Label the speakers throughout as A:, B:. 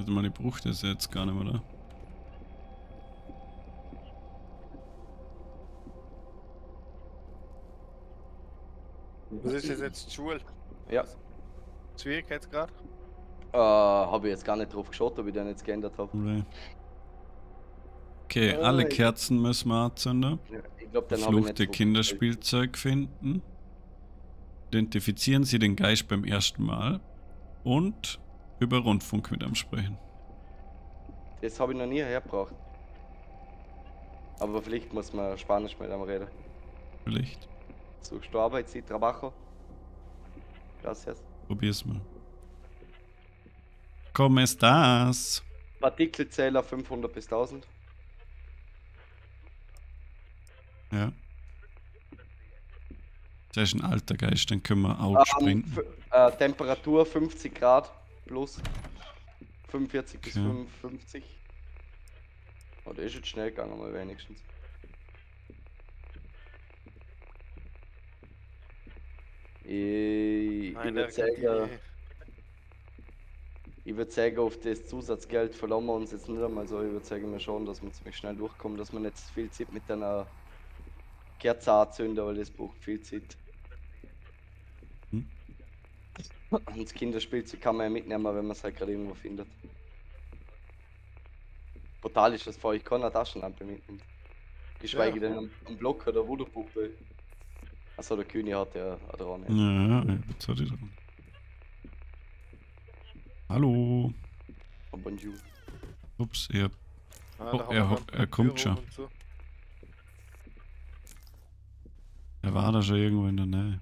A: Also mal, ich brauche das jetzt gar nicht mehr, oder?
B: Was ist das jetzt? Schule?
C: Ja.
B: Schwierigkeitsgrad?
C: Äh, habe ich jetzt gar nicht drauf geschaut, ob ich den jetzt geändert habe.
A: Oder? Okay, alle Kerzen müssen wir anzünden.
C: Ich glaube,
A: Verfluchte
C: drauf
A: Kinderspielzeug finden. Identifizieren Sie den Geist beim ersten Mal. Und über Rundfunk mit ihm sprechen.
C: Das habe ich noch nie hergebracht. Aber vielleicht muss man Spanisch mit ihm reden.
A: Vielleicht.
C: Suchst du Arbeit, sí, trabajo? Gracias.
A: Probier's mal. ¿Cómo estás?
C: Partikelzähler 500 bis 1000.
A: Ja. Das ist ein alter Geist, den können wir
C: Ähm,
A: outspringen.
C: f- äh, Temperatur 50 Grad plus 45 bis
A: Okay.
C: 55. Oh, der ist jetzt schnell gegangen, mal wenigstens. Ich, ich
B: Nein,
C: würde
B: der
C: sagen, ich würd sagen, auf das Zusatzgeld verlassen wir uns jetzt nicht einmal so. Ich würde sagen, wir schauen, dass wir ziemlich schnell durchkommen, dass wir nicht viel Zeit mit einer Kerze anzünden, weil das braucht viel Zeit.
A: Hm.
C: Und das Kinderspielzeug kann man ja mitnehmen, wenn man es halt gerade irgendwo findet. Brutal ist das vor, ich kann eine Taschenlampe mitnehmen. Geschweige
B: Ja.
C: denn am, am Block oder Voodoo-Puppe. Achso, der König hat ja auch dran. Ja.
A: Jetzt hat die dran. Hallo.
C: Oh, bonjour.
A: Ups, hab
B: Ah,
A: Oh, er er kommt schon.
B: so.
A: Er war da schon irgendwo in der Nähe.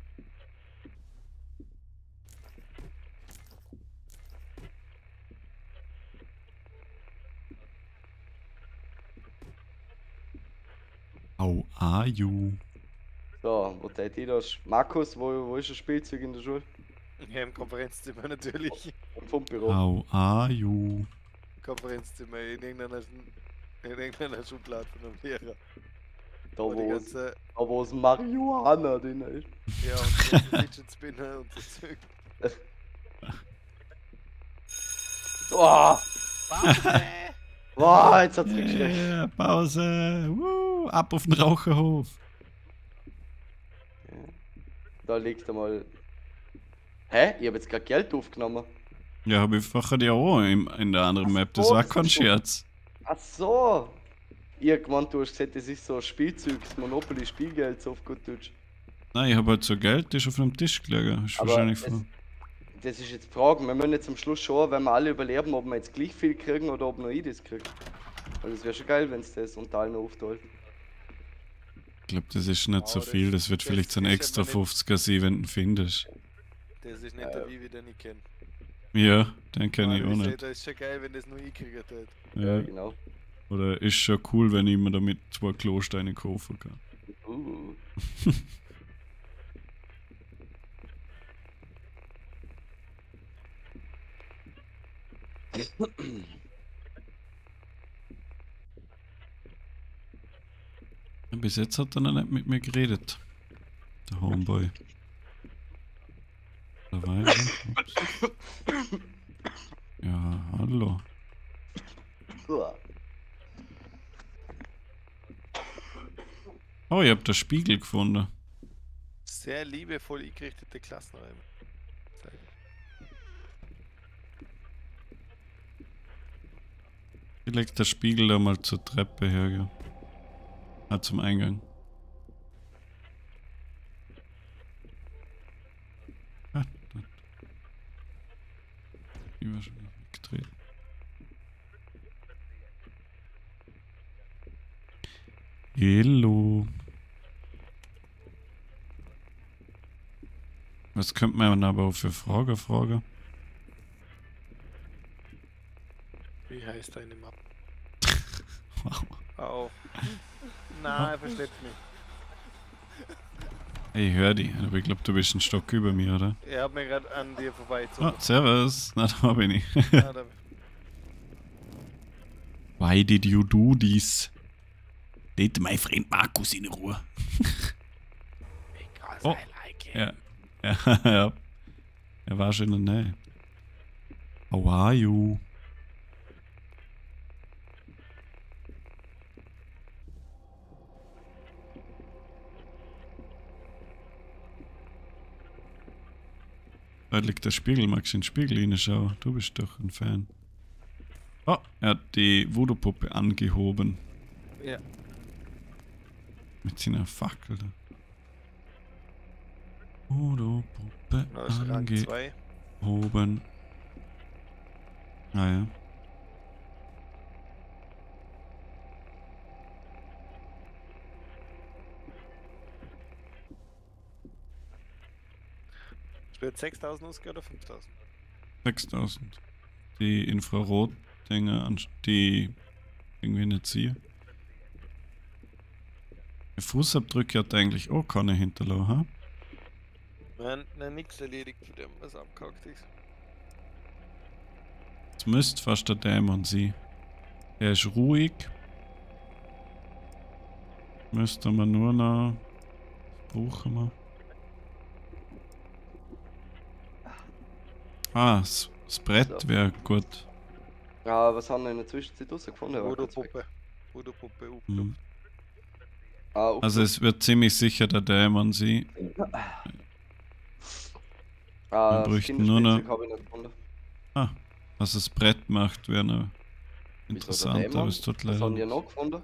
A: How are you?
C: So, wo tät ich das? Markus, wo, wo ist das Spielzeug in der Schule?
B: Ja, im Konferenzzimmer natürlich.
C: Im Fundbüro.
A: How are you?
B: Konferenzzimmer in irgendeiner, in irgendeiner Schublade von einem Lehrer.
C: Da
B: Wo
C: wo es,
B: ganze,
C: da wo es Marihuana drin ist.
B: ja, und die ganze Fidget Spinner und so Zeug.
C: Oh, wow, jetzt hat's geschreckt.
A: Yeah, Pause. Woo, ab auf den Raucherhof.
C: Da liegt einmal. Hä? Ich hab jetzt gerade Geld aufgenommen.
A: Ja, habe ich vorher ja auch im, in der anderen Map. Das
C: so,
A: war
C: das
A: kein
C: so.
A: Scherz.
C: Ach so. Ich hab gemeint, du hast gesagt, das ist so Spielzeug, das Monopoly Spielgeld, so auf gut Deutsch.
A: Nein, ich habe halt so Geld, das ist auf dem Tisch gelegen. Ist
C: Aber
A: wahrscheinlich von.
C: Das ist jetzt die Frage. Wir müssen jetzt am Schluss schauen, wenn wir alle überleben, ob wir jetzt gleich viel kriegen oder ob nur ich das krieg. Weil das wäre schon geil, wenn es das unter allen aufteilt.
A: Ich glaube, das ist nicht so
B: Oh, das-
A: viel. Das wird
B: das
A: vielleicht so ein extra
B: aber nicht-
A: 50er sein, wenn du ihn findest.
B: Das ist nicht der Vivi, den ich kenne.
A: Ja, den kenne ich auch
B: Das
A: nicht.
B: ist schon geil, wenn das nur ich kriegen tät.
A: Ja.
C: genau.
A: Oder ist schon cool, wenn ich mir damit zwei Klosteine kaufen kann.
C: Uh.
A: Bis jetzt hat er noch nicht mit mir geredet. Der Homeboy. Ja, hallo. Oh, ihr habt den Spiegel gefunden.
B: Sehr liebevoll eingerichtete Klassenräume. Sehr gut.
A: Vielleicht der Spiegel da mal zur Treppe her, ja. Ah, zum Eingang. Ah, da. Die war schon weggetreten. Hello. Was könnte man aber auch für Frage fragen?
B: Wie heißt deine Map?
A: Wow.
B: Au. Nein, er versteht mich.
A: Hey, hör die. Aber ich glaube, du bist ein Stock über mir, oder?
B: Er hat mir gerade an dir
A: Oh,
B: vorbeizogen.
A: servus. Na, da bin ich.
B: Ah, da-
A: Why did you do this? Let my friend Markus in Ruhe.
B: Because
A: Oh.
B: I like it.
A: Ja. Ja, ja. Er war schon in der Nähe. How are you? Da liegt der Spiegel. Magst du in den Spiegel hineinschauen? Du bist doch ein Fan. Oh, er hat die Voodoo-Puppe angehoben.
B: Ja.
A: Mit seiner Fackel da. Voodoo-Puppe angehoben.
B: 2.
A: Ah ja.
B: Spielt 6000 ausgehen oder 5000?
A: 6000. Die Infrarot-Dinger, anst- die irgendwie nicht sehe. Die Fußabdrücke hat eigentlich auch keine hinterlassen, ha?
B: Haben noch nichts erledigt, von dem was abgehakt ist.
A: Es müsste fast der Dämon sein. Er ist ruhig. Müsste man nur noch. Was brauchen wir? Ah, das, das Brett
C: So.
A: wäre gut.
C: Ja, was haben wir in der Zwischenzeit rausgefunden? Der war
B: Voodoo
C: kurz weg.
B: Puppe. Voodoo Puppe,
A: Hm.
C: Ah.
A: Also es wird ziemlich sicher der Dämon sein.
C: ah,
A: wir
C: das
A: bräuchten nur noch-
C: Kinderspielzeug habe ich nicht gefunden.
A: Ah, was das Brett macht, wäre noch interessant, aber es tut
C: Was
A: leider
C: haben die
A: nicht.
C: noch gefunden?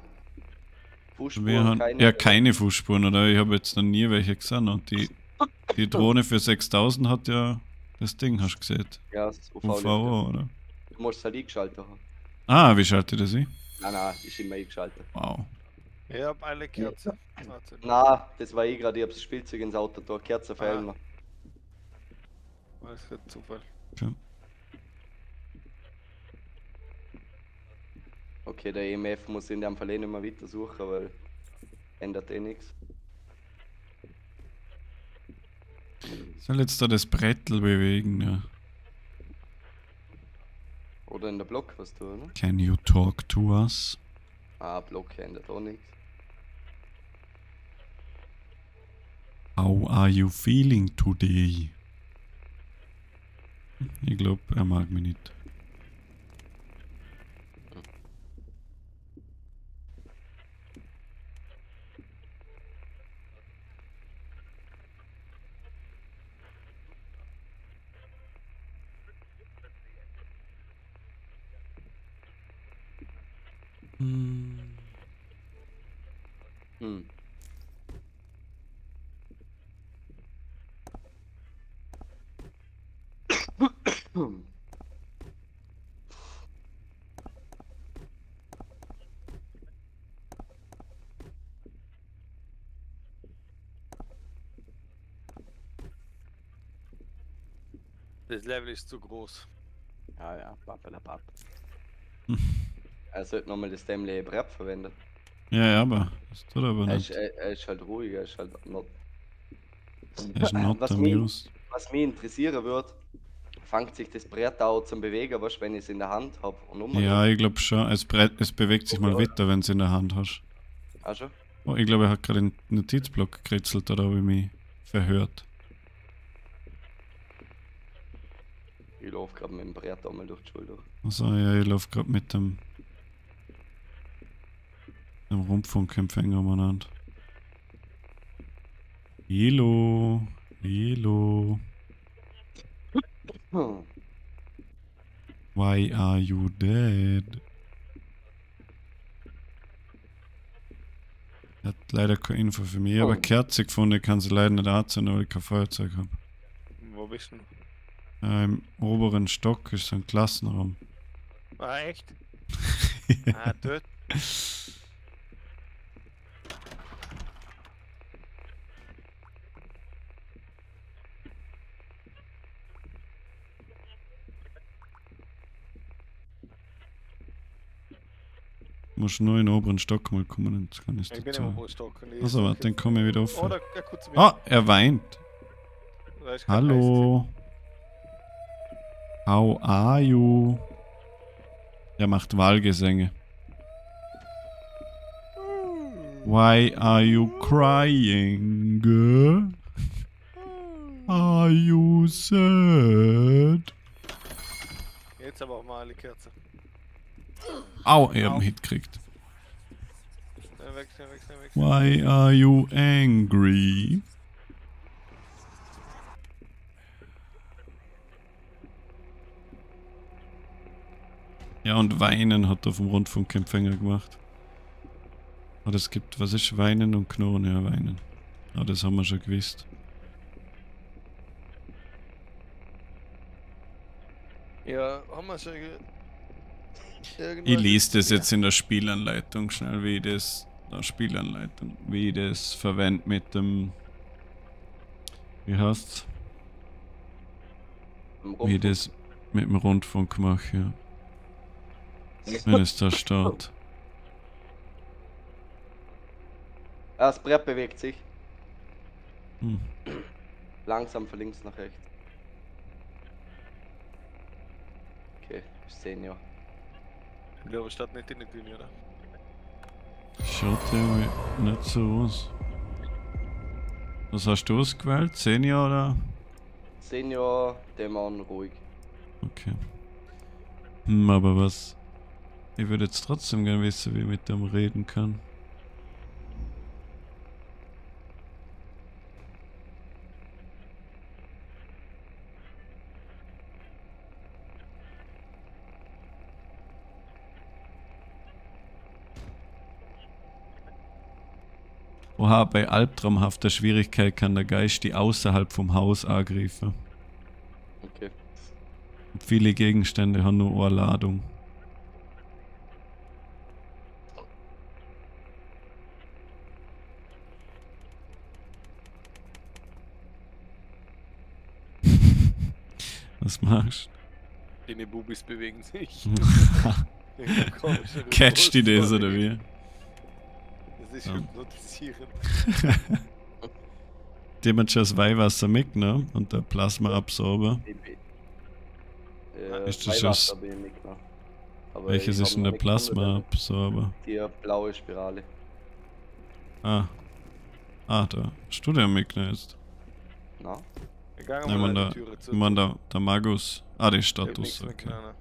C: Fußspuren,
A: Wir haben
C: keine.
A: ja keine Fußspuren, oder? Ich habe jetzt noch nie welche gesehen und die, die Drohne für 6000 hat ja das Ding, hast du gesehen?
C: Ja, das UV.
A: UVO, oder?
C: Du musst es halt eingeschaltet haben.
A: Ah, wie schalte ich das ein?
C: Nein, nein, ist immer eingeschaltet.
A: Wow.
B: Ich hab alle Kerzen. Warte.
C: Nein, das war ich gerade, ich hab das Spielzeug ins Auto da, Kerzen fehlen noch.
B: Das ist ein Zufall.
C: Okay, der EMF muss in dem Fall eh nicht mehr weiter suchen, weil ändert eh nichts.
A: Soll jetzt da das Brettel bewegen, ja.
C: Oder in der Block was tun, ne?
A: Can you talk to us?
C: Ah, Block ändert auch nichts.
A: How are you feeling today? Ich glaube, er mag mich nicht. Hm.
C: Hm.
B: Das Level ist zu groß.
C: Ja, ja, pappelapapp. Er sollte nochmal das Dämmle Brett verwenden.
A: Ja, ja, aber das tut er aber
C: Er ist,
A: nicht.
C: er, er ist halt ruhig, er ist halt not.
A: Er ist not
C: was, mich, was mich interessieren würde, fängt sich das Brett auch zum Bewegen, was wenn ich es in der Hand habe und.
A: Ja, ich glaube schon. Es, es bewegt sich mal weiter, wenn es in der Hand hast.
C: Ah, schon?
A: Oh, ich glaube, er hat gerade einen Notizblock gekritzelt, oder habe ich mich verhört?
C: Ich laufe gerade mit dem Brett einmal durch die Schule.
A: Also, ja, ich laufe gerade mit dem, dem Rundfunkempfänger umeinander. Hello, hello,
C: Hm.
A: why are you dead? Er hat leider keine Info für mich. Ich habe eine
C: Oh.
A: Kerze gefunden, kann sie leider nicht anzünden, weil ich kein Feuerzeug habe.
B: Wo bist du?
A: Äh, Im oberen Stock ist so ein Klassenraum.
B: Ah, echt? ah, dort.
A: Musst nur in den oberen Stock mal kommen, und kann ich
B: Ich im
A: dazu.
B: Oberstock. und ich-
A: Also, warte, dann komme ich wieder auf.
B: Oh.
A: Ah, er weint. Hallo. How are you? Er macht Wahlgesänge. Why are you crying? Are you sad?
B: Jetzt aber auch mal alle Kerzen.
A: Au, er hat einen Hit gekriegt. Why are you angry? Ja, und Weinen hat er vom Rundfunkempfänger gemacht. Aber es gibt, was ist Weinen und Knurren? Ja, Weinen. Aber das haben wir schon gewusst.
B: Ja, haben wir schon gewusst.
A: Ich
B: Irgendwas-
A: lese das jetzt in der Spielanleitung schnell, wie ich das, der Spielanleitung, wie ich das verwende mit dem, wie heißt's, wie ich das mit dem Rundfunk mache, ja. Wenn es da steht.
C: Ah, das Brett bewegt sich.
A: Hm.
C: Langsam von links nach rechts. Okay, ich sehe ihn ja.
B: Ich glaube, es steht nicht in der Bühne, oder?
A: Schaut irgendwie nicht so aus. Was hast du ausgewählt? Senior oder?
C: Senior, Dämon, ruhig.
A: Okay. Hm, aber was? Ich würde jetzt trotzdem gerne wissen, wie ich mit dem reden kann. Oha, bei albtraumhafter Schwierigkeit kann der Geist die außerhalb vom Haus angreifen.
C: Okay.
A: Viele Gegenstände haben nur eine Ladung. Was machst
B: Deine Bubis bewegen sich.
A: du? Catcht die das oder wie?
B: Das ist
A: Ja. schon das Weihwasser mitgenommen und der Plasmaabsorber.
C: Äh,
A: ist das das- Welches ist denn der
C: nicht gefunden,
A: Plasmaabsorber?
C: Die blaue Spirale.
A: Ah. Ah, da. Hast du den mitgenommen jetzt?
C: Na?
A: Nein, man,
B: an
A: da, ich mein, der, der Magus. Ah, die Status, okay.
B: mitgenommen.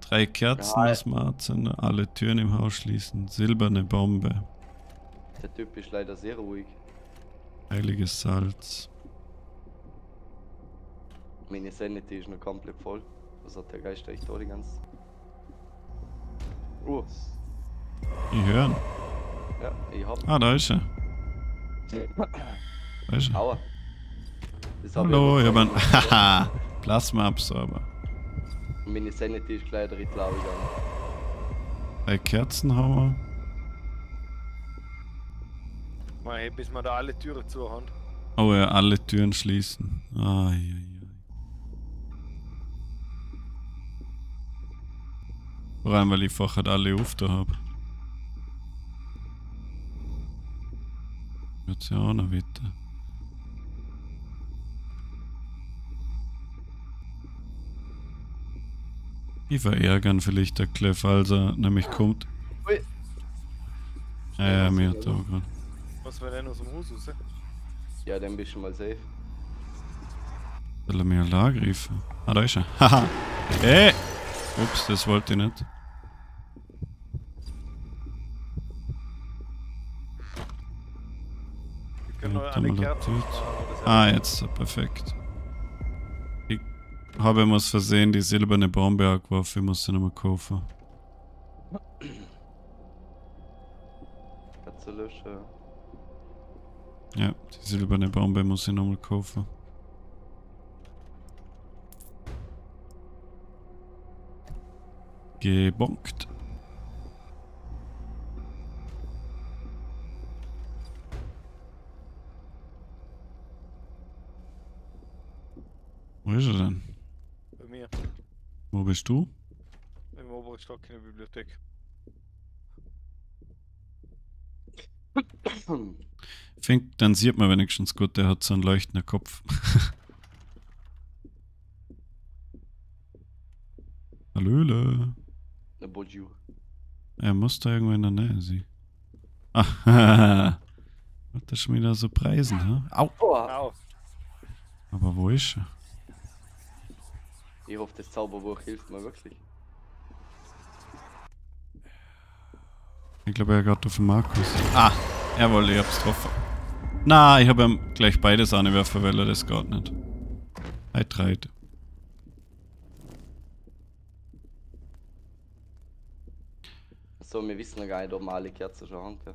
A: Drei Kerzen
C: Ja.
A: aus Marzahn, alle Türen im Haus schließen, silberne Bombe,
C: Der Typ ist leider sehr ruhig.
A: heiliges Salz.
C: Meine Sanity ist noch komplett voll. Was hat der Geist echt da die ganze Uh,
A: Ich höre.
C: ja, ich hab.
A: Ah, da ist er. Da ist er.
C: Aua. Das
A: Hallo, ich
C: ich
A: habe einen Haha, Plasmaabsorber.
C: Meine Sanity ist gleich dritt lau gegangen.
A: Drei Kerzen
B: hey, bis wir da alle Türen zu haben.
A: Oh ja, alle Türen schließen. Ai, ai, ai. Vor allem, weil ich vorher alle aufgetan habe. Jetzt ja auch noch weiter. Ich verärgern vielleicht der Cliff, als er nämlich kommt.
C: Ui.
A: Ja, ja, mir hat auch gerade.
B: Was wir denn aus dem Haus raus?
C: Ja, dann bist du mal safe.
A: Will er mir angreifen? Ah, da ist er. Haha. Ey! Ups, das wollte ich nicht.
B: Ah,
A: jetzt, perfekt. Ich habe ihm aus Versehen die silberne Bombe angeworfen, ich muss sie nochmal kaufen.
C: Kannst du löschen.
A: Ja, die silberne Bombe muss ich nochmal kaufen. Gebonkt. Wo ist er denn?
B: Bei mir.
A: Wo bist du?
B: Im oberen Stock in der Bibliothek.
A: Fink, dann sieht man wenigstens gut, der hat so einen leuchtenden Kopf. Hallöle. Er muss da irgendwo in der Nähe sein. Ah, hat er schon wieder so Preisen, ha? Au!
B: Au!
A: Aber wo ist er?
C: ich hoffe, das Zauberbuch hilft mir wirklich.
A: Ich glaube, er geht auf den Markus. Ah, jawohl, ich hab's getroffen. Na, ich habe ihm gleich beides anwerfen, weil er das geht nicht. Er treibt.
C: So, wir wissen ja gar nicht, ob wir alle Kerzen schon haben. gell?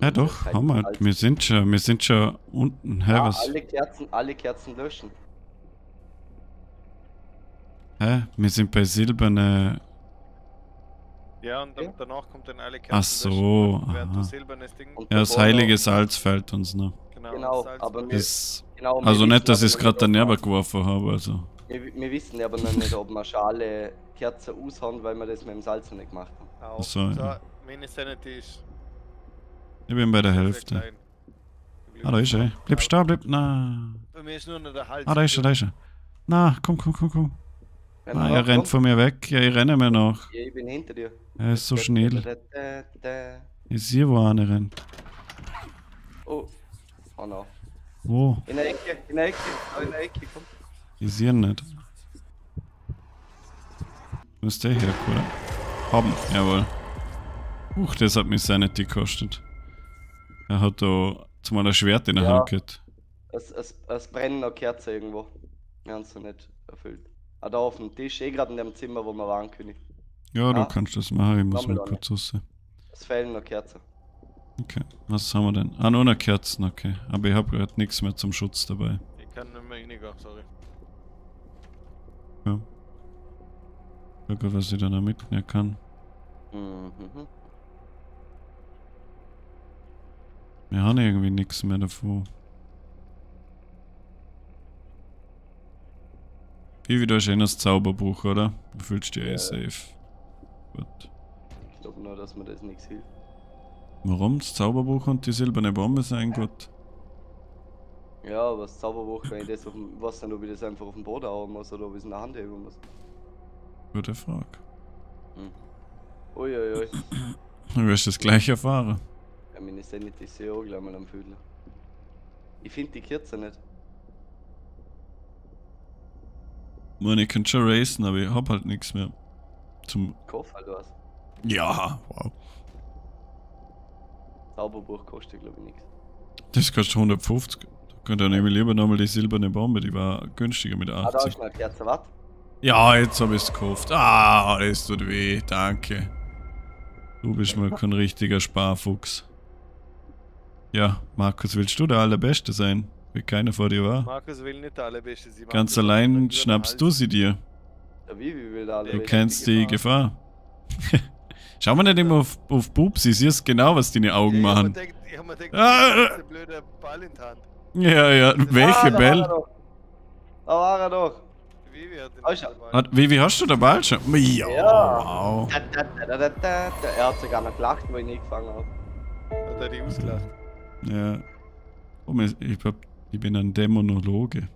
A: Ja doch,
C: Kein
A: haben wir. Wir sind schon, wir sind schon unten. Hä,
C: Ja,
A: was?
C: alle Kerzen, alle Kerzen löschen.
A: Hä? Wir sind bei silberne.
B: Ja, und dann, danach kommt dann alle Kerzen.
A: Ach so, Ja, das heilige Salz fehlt uns noch.
B: Genau,
C: Genau,
B: Salz
C: aber wir-
A: Das,
C: Genau,
A: also nicht, dass ich es gerade daneben geworfen habe, also.
C: wir, wir, wissen aber noch nicht, ob wir schon alle Kerzen aushauen, weil wir das mit dem Salz noch nicht gemacht haben.
A: Ach so,
B: so,
A: ja.
B: meine Sanity ist
A: Ich bin bei der Hälfte. Ah, da ist er. Bleib stehen, bleib. Na.
B: Bei mir ist nur noch der Hals.
A: Ah, da ist er, da ist er. Na, komm, komm, komm, komm. Ah,
C: wir
A: er
C: noch
A: rennt von mir weg. Ja, ich renne mir nach.
C: Ja, ich bin hinter dir.
A: Er ist so schnell. Ich sehe, wo einer rennt.
C: Oh. Oh no.
A: Wo?
C: In der Ecke, in der Ecke, oh, in der Ecke, komm.
A: Ich sehe ihn nicht. Wo ist der her, oder? Haben, jawohl. Huch, das hat mich Sanity gekostet. Er hat da zumal ein Schwert in der
C: Ja.
A: Hand gehabt.
C: Es, es, es brennen noch Kerzen irgendwo. Wir haben es noch nicht erfüllt. Ah, da auf dem Tisch, eh gerade in dem Zimmer, wo wir waren können.
A: Ja, du
C: Ah.
A: kannst das machen, ich muss mal kurz raus.
C: Es fehlen noch Kerzen.
A: Okay, was haben wir denn? Ah, nur noch Kerzen, okay. Aber ich habe gerade nichts mehr zum Schutz dabei.
B: Ich kann nicht mehr reingehen, sorry.
A: Ja. Guck, was ich da noch mitnehmen kann.
C: Mhm.
A: Wir haben irgendwie nichts mehr davon. Wie wieder eh das Zauberbuch, oder? Du fühlst dich eh
C: Ja.
A: safe. Gut.
C: Ich glaube nur, dass mir das nichts hilft.
A: Warum? Das Zauberbuch und die silberne Bombe sein gut.
C: Ja, aber das Zauberbuch, wenn ich das auf dem, was dann, ob ich das einfach auf den Boden hauen muss oder ob ich es in der Hand heben muss.
A: Gute Frage.
C: Uiuiui.
A: Du wirst das gleich erfahren.
C: Ja, meine Sanity ist ja auch gleich mal am Fühlen. Ich finde die Kerze nicht.
A: Man, ich könnte schon racen, aber ich hab halt nichts mehr. Zum.
C: Kauf halt was.
A: Ja, wow.
C: Zauberbuch kostet glaube ich nichts.
A: Das kostet 150. Da könnte ich nehme ich lieber nochmal die silberne Bombe, die war günstiger mit
C: Ah, da
A: 80.
C: ist eine Kerze, was?
A: Ja, jetzt hab ich's gekauft. Ah, das tut weh, danke. Du bist mal kein richtiger Sparfuchs. Ja, Markus, willst du der Allerbeste sein? Wie keiner vor dir war?
B: Markus will nicht der allerbeste sein.
A: Ganz allein schnappst du sie dir.
C: Der Vivi will da alle.
A: Du kennst
B: die Gefahr?
A: Gefahr. Schau mal nicht immer auf, auf Bubsi, siehst genau, was deine Augen
B: Ja,
A: machen.
B: Ich hab mir gedacht, ich
A: Ah,
B: hab mir gedacht, der blöde Ball in der Hand.
A: Ja, ja, welche
C: er doch. Da war er doch.
B: Vivi hat den. Ball.
A: Hat, wie, wie hast du den Ball schon? Ja,
C: Ja.
A: wow.
C: Da, da, da, da, da, da. Er hat sogar noch gelacht, wo ich nicht gefangen habe.
B: Hat er die ausgelacht.
A: Ja. Oh, ich, hab, ich bin ein Dämonologe.